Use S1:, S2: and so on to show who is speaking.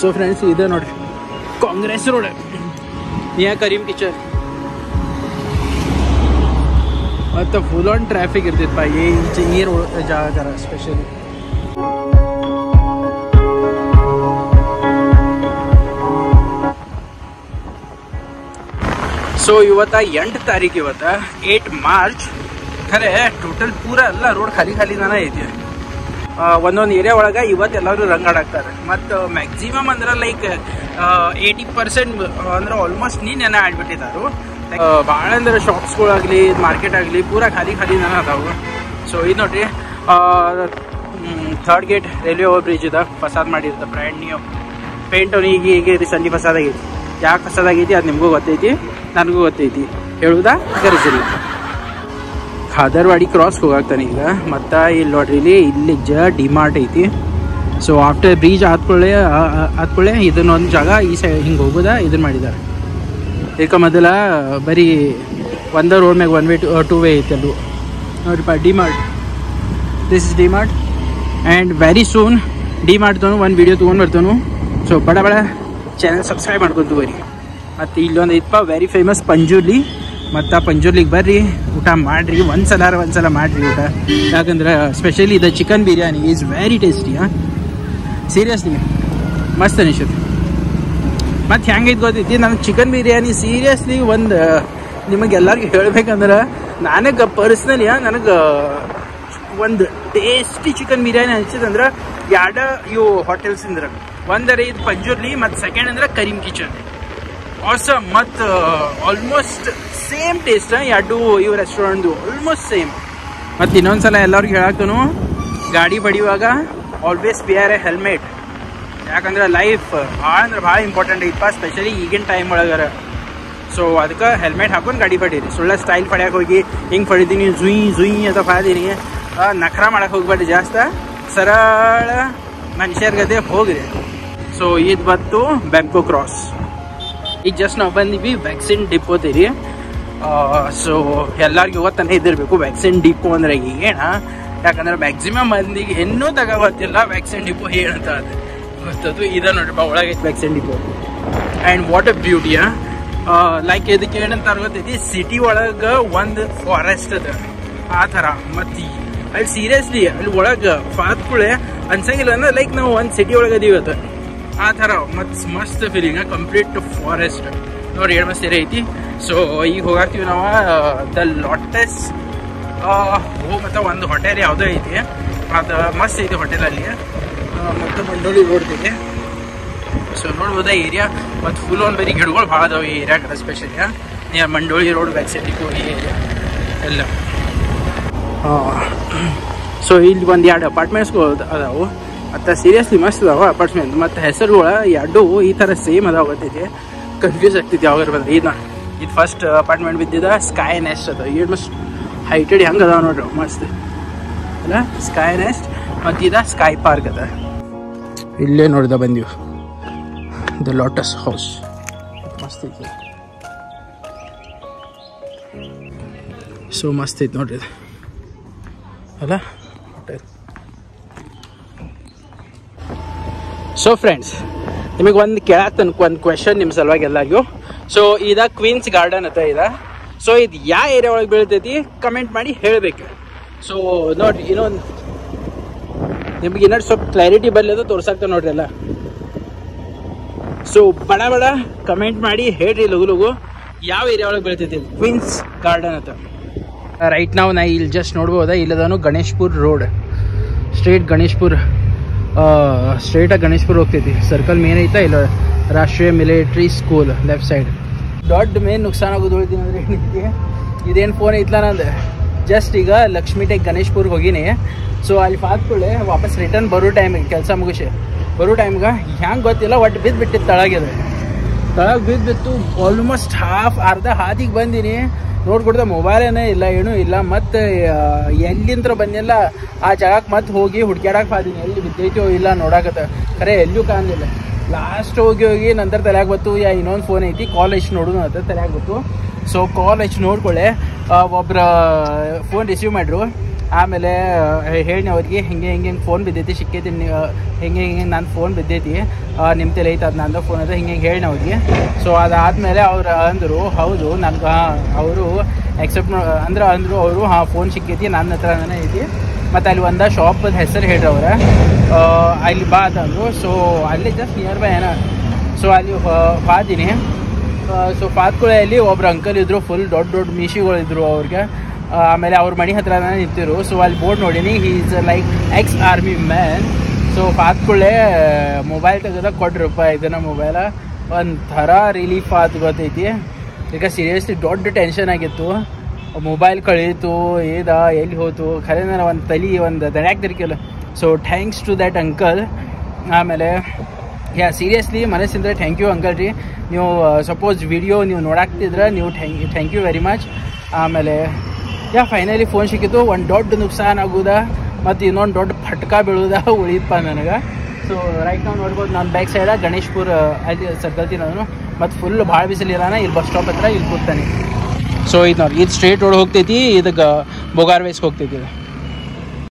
S1: So friends ಇದೆ ನೋಡ್ರಿ Congress road ನಿಯಾ ಕರೀಮ್ ಕಿಚನ್ ಮತ್ತು ಫುಲ್ ಆನ್ ಟ್ರಾಫಿಕ್ ಇರ್ತಿತ್ತಪ್ಪ ಈ ಈ ರೋಡ್ ಜಾಗ ಸ್ಪೆಷಲಿ ಸೊ ಇವತ್ತ ಎಂಟು ತಾರೀಕು ಇವತ್ತ ಏಟ್ ಮಾರ್ಚ್ ಖರೆ ಟೋಟಲ್ ಪೂರ ಎಲ್ಲ ರೋಡ್ ಖಾಲಿ ಖಾಲಿ ಖಾಲಿದಾನ ಐತಿ ಒಂದೊಂದು ಏರಿಯಾ ಒಳಗೆ ಇವತ್ತು ಎಲ್ಲರೂ ರಂಗ್ ಆಡಾಕ್ತಾರೆ ಮತ್ತು ಮ್ಯಾಕ್ಸಿಮಮ್ ಅಂದ್ರೆ ಲೈಕ್ ಏಯ್ಟಿ ಪರ್ಸೆಂಟ್ ಅಂದ್ರೆ ಆಲ್ಮೋಸ್ಟ್ ನೀನೇನ ಆಡ್ಬಿಟ್ಟಿದ್ದಾರು ಭಾಳ ಅಂದ್ರೆ ಶಾಪ್ಸ್ಗಳಾಗಲಿ ಮಾರ್ಕೆಟ್ ಆಗಲಿ, ಪೂರ ಖಾಲಿ ಖಾಲಿದಾನ ಅದಾವು. ಸೊ ಇದು ನೋಡ್ರಿ third gate railway over bridge ಇದೆ ಫಸಾದ್ ಮಾಡಿರ್ತ ಬ್ರ್ಯಾಂಡ್ ನ್ಯೂ ಪೇಂಟ್ ಈಗ ಈಗ ರೀಸೆಂಟ್ಲಿ ಫಸಾದ್ ಆಗೈತಿ ಯಾಕೆ ಫಸಾದ್ ಆಗೈತಿ ಅದು ನಿಮಗೂ ಗೊತ್ತೈತಿ, ನನಗೂ ಗೊತ್ತೈತಿ. ಹೇಳುದಾ? ಗರಜಿಲ್ಲ ಖಾದರ್ವಾಡಿ ಕ್ರಾಸ್ ಹೋಗಾಕ್ತಾನೆ ಈಗ. ಮತ್ತು ಇಲ್ಲಿ ನೋಡ್ರಿ, ಇಲ್ಲಿ ಇಲ್ಲಿ ಜ ಡಿಮಾರ್ಟ್ ಐತಿ. ಸೊ ಆಫ್ಟರ್ ಬ್ರಿಡ್ಜ್ ಆದ್ಕೊಳ್ಳೆ ಆದ್ಕೊಳ್ಳೆ, ಇದನ್ನೊಂದು ಜಾಗ ಈ ಸೈಡ್ ಹಿಂಗೆ ಹೋಗೋದ ಇದನ್ನು ಮಾಡಿದ್ದಾರೆ ಏಕ ಮೊದಲ, ಬರೀ ಒಂದ ರೋಡ್ ಮ್ಯಾಗ one way to two way ಐತಿ ಪಾ D DMart. This is DMart. And very soon D ತೊಗೊಂಡು ಒಂದು ವಿಡಿಯೋ ತೊಗೊಂಡು ಬರ್ತಾನು. ಸೊ ಬಡ ಬಡ ಚಾನಲ್ ಸಬ್ಸ್ಕ್ರೈಬ್ ಮಾಡ್ಕೊತೀವಿ ಬರಿ ಮತ್ತು ಇಲ್ಲೊಂದು ಐತಪ್ಪ ವೆರಿ ಫೇಮಸ್ ಪಂಜುರ್ಲಿ ಮತ್ತು ಪಂಜೂರ್ಲಿಗೆ ಬರ್ರಿ, ಊಟ ಮಾಡಿರಿ ಒಂದು ಸಲ ಒಂದು ಸಲ ಮಾಡಿರಿ ಊಟ. ಯಾಕಂದ್ರೆ ಸ್ಪೆಷಲಿ ಇದು chicken biryani is very tasty ಹಾಂ? ಸೀರಿಯಸ್ಲಿ ಮಸ್ತ್ ಅನಿಸುತ್ತೆ. ಮತ್ತು ಹೆಂಗೈತೆ ಗೊತ್ತೈತಿ ನನಗೆ ಚಿಕನ್ ಬಿರಿಯಾನಿ ಸೀರಿಯಸ್ಲಿ ಒಂದು ನಿಮಗೆ ಎಲ್ಲರಿಗೂ ಹೇಳ್ಬೇಕಂದ್ರೆ, ನನಗೆ ಪರ್ಸ್ನಲಿ ನನಗೆ ಒಂದು ಟೇಸ್ಟಿ ಚಿಕನ್ ಬಿರಿಯಾನಿ ಅನಿಸಿದಂದ್ರೆ ಎರಡ ಇವು ಹೋಟೆಲ್ಸ್ ಅಂದ್ರೆ ಒಂದರ ಇದು ಪಂಜುರ್ಲಿ, ಮತ್ತು ಸೆಕೆಂಡ್ ಅಂದ್ರೆ ಕರೀಮ್ ಕಿಚನ್ ಆಸಮ್ ಮತ್ತು ಆಲ್ಮೋಸ್ಟ್ ಸೇಮ್ ಟೇಸ್ಟ್ ಎರಡು ಇವು ರೆಸ್ಟೋರೆಂಟ್ದು ಆಲ್ಮೋಸ್ಟ್ ಸೇಮ್ ಮತ್ತು ಇನ್ನೊಂದ್ಸಲ ಎಲ್ಲರಿಗೂ ಹೇಳಾಕ್ತನು ಗಾಡಿ ಬಡಿಯುವಾಗ ಆಲ್ವೇಸ್ ಬಿಯರ್ ಎ ಹೆಲ್ಮೆಟ್ ಯಾಕಂದ್ರೆ ಲೈಫ್ ಭಾಳ ಅಂದ್ರೆ ಭಾಳ ಇಂಪಾರ್ಟೆಂಟ್ ಐತಪ್ಪ ಸ್ಪೆಷಲಿ ಈಗಿನ ಟೈಮ್ ಒಳಗಾರ. ಸೊ ಅದಕ್ಕೆ ಹೆಲ್ಮೆಟ್ ಹಾಕೊಂಡು ಗಾಡಿ ಪಡೀರಿ. ಸುಳ್ಳ ಸ್ಟೈಲ್ ಪಡ್ಯಾಕೆ ಹೋಗಿ, ಹಿಂಗೆ ಪಡಿತೀನಿ, ಜುಯಿ ಜುಯಿ ಅಂತ ಪಾದೀನಿ. ನಖರ ಮಾಡಕ್ಕೆ ಹೋಗ್ಬೇಡಿ ಜಾಸ್ತಿ. ಸರಳ ಮನುಷ್ಯರ್ಗದೆ ಹೋಗ್ರಿ. ಸೊ ಇದು ಬಂತು ಬ್ಯಾಂಕೋ ಕ್ರಾಸ್ ಈಗ ಜಸ್ಟ್ ನಾವು ಬಂದಿವಿ ವ್ಯಾಕ್ಸಿನ್ ಡಿಪೋ ತೀರಿ ಸೊ ಎಲ್ಲರಿಗೂ ಇವತ್ತನೇ ಇದ್ದಿರಬೇಕು ವ್ಯಾಕ್ಸಿನ್ ಡಿಪೋ ಅಂದ್ರೆ ಏನ? ಯಾಕಂದ್ರೆ ಮ್ಯಾಕ್ಸಿಮಮ್ ಮಂದಿಗೆ ಇನ್ನೂ ತಗ ಗೊತ್ತಿಲ್ಲ ವ್ಯಾಕ್ಸಿನ್ ಡಿಪೋ ಏನಂತ ಗೊತ್ತದು. ಇದ ನೋಡ್ರಿ ಒಳಗೆ vaccine depot and what a ಬ್ಯೂಟಿಯ like ಇದಕ್ಕೆ ಏನಂತ ಗೊತ್ತೈತಿ? ಸಿಟಿ ಒಳಗೆ ಒಂದು ಫಾರೆಸ್ಟ್ ಅದ. ಆ ಥರ. ಮತ್ತು ಅಲ್ಲಿ ಸೀರಿಯಸ್ಲಿ ಅಲ್ಲಿ ಒಳಗೆ ಫಾತ್ಕುಳೆ ಅನ್ಸಂಗಿಲ್ಲ ಅಂದ್ರೆ ಲೈಕ್ ನಾವು ಒಂದು ಸಿಟಿ ಒಳಗೆ ಅದೀವಿ ಅದು. ಆ ಥರ ಮತ್ತು ಮಸ್ತ್ ಫೀಲಿಂಗ ಕಂಪ್ಲೀಟ್ ಫಾರೆಸ್ಟ್ ನೋಡಿ ಎರಡು ಮಸ್ತ್ ಐತಿ. ಸೊ ಈಗ ಹೋಗಾಕ್ತೀವಿ ನಾವು ದ ಲಾಟೆಸ್ ಮತ್ತು ಒಂದು ಹೋಟೆಲ್ ಯಾವುದೋ ಐತಿ. ಅದು ಮಸ್ತ್ ಐತಿ ಹೋಟೆಲಲ್ಲಿ ಮತ್ತು ಮಂಡೋಳಿ ನೋಡ್ತೀವಿ ಸೊ ನೋಡ್ಬೋದು ಏರಿಯಾ ಮತ್ತು ಫುಲ್ ಒಂದು ಬರೀ ಗಿಡಗಳು ಭಾಳ ಅದಾವೆ ಈ ಏರಿಯಾಗ specially near Mandoli road back ಸೈಡಿಗೂ ಈ ಏರಿಯಾ ಎಲ್ಲ. ಸೊ ಇಲ್ಲಿ ಒಂದು ಎರಡು ಅಪಾರ್ಟ್ಮೆಂಟ್ಸ್ಗಳು ಅದಾವು. ಮತ್ತು ಸೀರಿಯಸ್ಲಿ ಮಸ್ತ್ ಅದಾವ ಅಪಾರ್ಟ್ಮೆಂಟ್ ಮತ್ತು ಹೆಸರುಗಳ ಎರಡು ಈ ಥರ ಸೇಮ್ ಅದಾವ ಗೊತ್ತೈತಿ. ಕನ್ಫ್ಯೂಸ್ ಆಗ್ತೈತಿ ಯಾವಾಗ ಬಂದ್ರೆ ಇದು ಇದು ಫಸ್ಟ್ ಅಪಾರ್ಟ್ಮೆಂಟ್ ಬಿದ್ದಿದ ಸ್ಕೈ ನೆಸ್ಟ್ ಅದ. ಏನು ಮಸ್ಟ್ ಹೈಟೆಡ್ ಹೆಂಗೆ ಅದಾವ ನೋಡ್ರಿ. ಮಸ್ತ್. ಅಲ್ಲ ಸ್ಕೈ ನೆಸ್ಟ್ ಮತ್ತು ಇದ ಸ್ಕೈ ಪಾರ್ಕ್ ಅದ. ಇಲ್ಲೇ ನೋಡಿದ ಬಂದೀವಿ ದ ಲೋಟಸ್ ಹೌಸ್ ಮಸ್ತ್ ಐತಿ. ಸೊ ಮಸ್ತ್ ಐತಿ ನೋಡ್ರಿ ಇದು. ಅಲ್ಲ ಸೊ ಫ್ರೆಂಡ್ಸ್ ನಿಮಗೆ ಒಂದು ಕೇಳತ್ತ ಒಂದು ಕ್ವೆಶನ್ ನಿಮ್ಮ ಸಲುವಾಗಿ ಎಲ್ಲರಿಗೂ. ಸೊ ಇದ ಕ್ವೀನ್ಸ್ ಗಾರ್ಡನ್ ಅಂತ ಇದ. ಸೊ ಇದು ಯಾವ ಏರಿಯಾ ಒಳಗೆ ಬೀಳ್ತೈತಿ? ಕಮೆಂಟ್ ಮಾಡಿ ಹೇಳಬೇಕು. ಸೊ ನೋಡಿರಿ, ಇನ್ನೊಂದು ನಿಮ್ಗೆ ಇನ್ನೊಂದು ಸ್ವಲ್ಪ ಕ್ಲಾರಿಟಿ ಬರಲಿಲ್ಲ ತೋರ್ಸಾಕ್ತ ನೋಡ್ರಿ ಎಲ್ಲ. ಸೊ ಬಡ ಬಡ ಕಮೆಂಟ್ ಮಾಡಿ ಹೇಳ್ರಿ ಲಗು ಲಗು ಯಾವ ಏರಿಯಾ ಒಳಗೆ ಬೀಳ್ತೈತಿ ಕ್ವೀನ್ಸ್ ಗಾರ್ಡನ್ ಅಂತ ರೈಟ್ ನಾವು ನಾ ಇಲ್ಲಿ ಜಸ್ಟ್ ನೋಡ್ಬೋದಾ? ಇಲ್ಲದಾನು ಗಣೇಶ್ಪುರ್ ರೋಡ್ ಸ್ಟ್ರೇಟ್ ಗಣೇಶ್ಪುರ್. ಸ್ಟ್ರೇಟಾಗಿ ಗಣೇಶ್ಪುರ ಹೋಗ್ತೈತಿ ಸರ್ಕಲ್ ಮೇನ್ ಐತಾ ಇಲ್ಲ? Rashtriya military school left side ದೊಡ್ಡ ಮೇನ್ ನುಕ್ಸಾನ ಆಗೋದು ಉಳಿದೀನಿ ಅಂದ್ರೆ ಇದೇನು ಫೋನ್ ಐತ್ಲ ನಂದು? ಜಸ್ಟ್ ಈಗ ಲಕ್ಷ್ಮೀ ಟೆಕ್ ಗಣೇಶ್ಪುರ್ಗೆ ಹೋಗಿನಿ. ಸೊ ಅಲ್ಲಿ ಕೂಡಲೇ ವಾಪಸ್ ರಿಟರ್ನ್ ಬರೋ ಟೈಮಿಗೆ ಕೆಲಸ ಮುಗಿಸಿ. ಬರೋ ಟೈಮ್ಗೆ ಹ್ಯಾಂಗೆ ಗೊತ್ತಿಲ್ಲ ಒಟ್ಟು ಬಿದ್ದು ಬಿಟ್ಟಿತ್ತು ತಳಗಿದೆ ತಳಗೆ ಬಿದ್ದು ಬಿತ್ತು ಆಲ್ಮೋಸ್ಟ್ ಹಾಫ್ ಅರ್ಧ ಹಾದಿಗೆ ಬಂದೀನಿ. ನೋಡ್ಕೊಡ್ದೆ ಮೊಬೈಲೇನೇ ಇಲ್ಲ, ಏನೂ ಇಲ್ಲ. ಮತ್ತು ಎಲ್ಲಿಂದ್ರ ಬಂದಿಲ್ಲ. ಆ ಜಾಗಕ್ಕೆ ಮತ್ತೆ ಹೋಗಿ ಹುಡ್ಕ್ಯಾಡಕ್ಕೆ ಬಾದೀನಿ. ಎಲ್ಲಿ ಬಿದ್ದೈತೋ ಇಲ್ಲ ನೋಡಾಕತ್ತ. ಖರೆ ಎಲ್ಲೂ ಕಾಣಲಿಲ್ಲ. ಲಾಸ್ಟ್ ಹೋಗಿ ಹೋಗಿ ನಂತರ ತಲೆಯಾಗ ಬತ್ತು ಯಾ, ಇನ್ನೊಂದು ಫೋನ್ ಐತಿ. ಕಾಲ್ ಹಚ್ಚಿ ನೋಡೋಣ ಅಂತ ತಲೆಯಾಗ ಬತ್ತು ಸೊ ಕಾಲ್ ಹಚ್ಚಿ ನೋಡ್ಕೊಳ್ಳೆ ಒಬ್ರ ಫೋನ್ ರಿಸೀವ್ ಮಾಡ್ರು. ಆಮೇಲೆ ಹೇಳಿ ಅವ್ರಿಗೆ, ಹಿಂಗೆ ಹಿಂಗೆ ಹಿಂಗೆ ಫೋನ್ ಬಿದ್ದೈತಿ, ಸಿಕ್ಕೈತಿ ಹಿಂಗೆ ಹಿಂಗೆ ನಾನು ಫೋನ್ ಬಿದ್ದೈತಿ. ನಿಮ್ಮ ತಲೆ ಐತೆ, ಅದು ನಂದು ಫೋನ್ ಅದ, ಹಿಂಗೆ ಹಿಂಗೆ ಹೇಳಿ ಅವ್ರಿಗೆ. ಸೊ ಅದಾದಮೇಲೆ ಅವ್ರು ಅಂದರು, ಹೌದು, ನನಗೆ ಅವರು ಎಕ್ಸೆಪ್ಟ್ ಅಂದ್ರೆ ಅಂದರು ಅವರು, ಹಾಂ ಫೋನ್ ಸಿಕ್ಕೈತಿ, ನನ್ನ ಹತ್ರನೇ ಐತಿ. ಮತ್ತು ಅಲ್ಲಿ ಒಂದು ಶಾಪದ ಹೆಸರು ಹೇಳ್ರಿ ಅವ್ರ. ಅಲ್ಲಿ ಬಾ ಅಂತಂದರು ಸೊ ಅಲ್ಲಿ ಜಸ್ಟ್ ನಿಯರ್ ಬೈ ಏನ. ಸೊ ಅಲ್ಲಿ ಬಾದಿನಿ ಸೊ ಅಲ್ಲಿ ಒಬ್ರು ಅಂಕಲ್ ಇದ್ರು ಫುಲ್ ದೊಡ್ಡ ದೊಡ್ಡ ಮೀಶಿಗಳಿದ್ರು ಅವ್ರಿಗೆ. ಆಮೇಲೆ ಅವ್ರ ಮನೆ ಹತ್ರನೇ ನಿಂತಿರು. ಸೊ ಅಲ್ಲಿ board ನೋಡೀನಿ. Is like ex army man so ಕೂಡಲೇ ಮೊಬೈಲ್ ತೆಗೆದ ಕೊಡ್ರಪ್ಪ ಇದನ್ನ ಮೊಬೈಲ ಒಂಥರ ರಿಲೀಫ್ ಆತು ಗೊತ್ತೈತಿ. ಈಗ ಸೀರಿಯಸ್ಲಿ ದೊಡ್ಡ ಟೆನ್ಷನ್ ಆಗಿತ್ತು. ಮೊಬೈಲ್ ಕಳೀತು, ಏದ, ಎಲ್ಲಿ ಹೋಯ್ತು ಖರೆ ನಾನು ಒಂದು ತಲೆ, ಒಂದು ದಡ್ಯಾಕ್ ತಿರ್ಕಿಲ್ಲ so thanks to that uncle ಆಮೇಲೆ, ಯಾ ಸೀರಿಯಸ್ಲಿ ಮನಸ್ಸಿಂದ ಥ್ಯಾಂಕ್ ಯು ಅಂಕಲ್ ರೀ. ನೀವು ಸಪೋಸ್ ವಿಡಿಯೋ ನೀವು ನೋಡಾಕ್ತಿದ್ರೆ, ನೀವು thank thank you very much ಆಮೇಲೆ ಯಾ ಫೈನಲಿ ಫೋನ್ ಸಿಕ್ಕಿತ್ತು ಒಂದು ದೊಡ್ಡ ನುಕ್ಸಾನ್ ಆಗುದ, ಮತ್ತು ಇನ್ನೊಂದು ದೊಡ್ಡ ಫಟ್ಕ ಬೀಳುದ ಉಳಿದಪ್ಪ ನನಗೆ. ಸೊ ರೈಟ್ ನಾವು ನೋಡ್ಬೋದು, ನಾನು ಬ್ಯಾಕ್ ಸೈಡ ಗಣೇಶ್ಪುರ, ಅಲ್ಲಿ ಸರ್ಕಲ್ತಿ ನಾನು ಮತ್ತು ಫುಲ್ ಭಾಳ ಬಿಸಿಲಿರೋಣ ಇಲ್ಲಿ ಬಸ್ ಸ್ಟಾಪ್ ಹತ್ರ ಇಲ್ಲಿ ಕೂತಾನೆ. ಸೊ ಇದು ನೋಡಿ, ಇದು ಸ್ಟ್ರೇಟ್ ರೋಡ್ ಹೋಗ್ತೈತಿ, ಇದಕ್ಕೆ ಬೊಗಾರ್ ವೇಸ್ಗೆ ಹೋಗ್ತೈತಿ